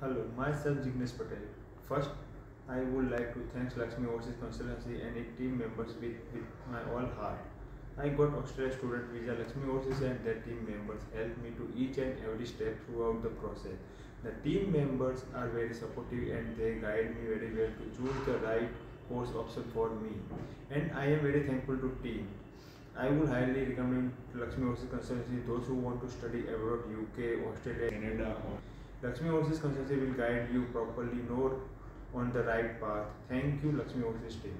myself Jignesh Patel. First, I would like to thank Laxmi Overseas Consultancy and its team members with, with my all heart. I got Australia student visa. Laxmi Overseas and their team members helped me to each and every step throughout the process. The team members are very supportive and they guide me very well to choose the right course option for me. And I am very thankful to team. I would highly recommend Laxmi Overseas Consultancy those who want to study abroad, UK, Australia, Canada. Laxmi Overseas Consultancy will guide you properly, know on the right path. Thank you, Laxmi Overseas team.